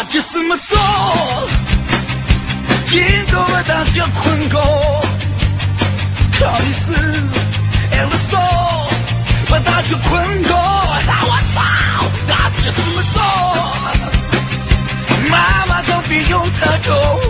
打劫什么少？今早我打劫困狗，到底是挨了骚，我打劫困狗。我操，打劫什么少？妈妈都被用打狗。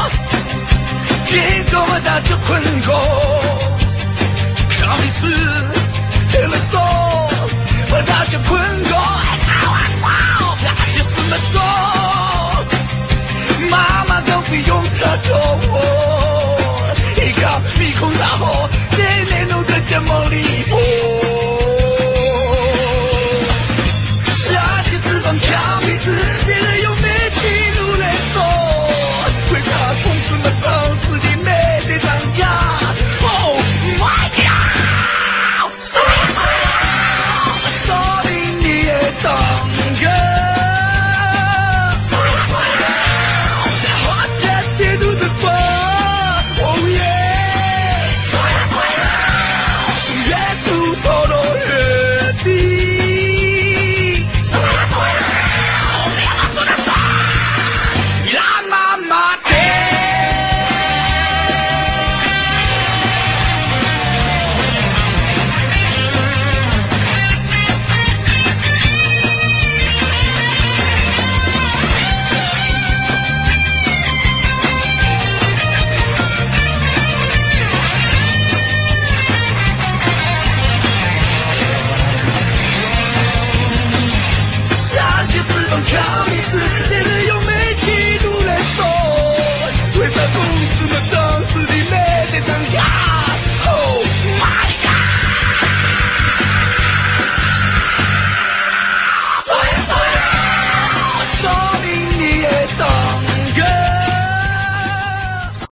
哦耶！说呀说呀，越出所多越低。说呀说呀，让我说的爽，让妈妈的。打就是么手，紧走么打就困过，考你是黑了手，我打就困过，我操，打就是么手，妈妈都不用他够我，一个鼻孔大火，在内陆的节目里。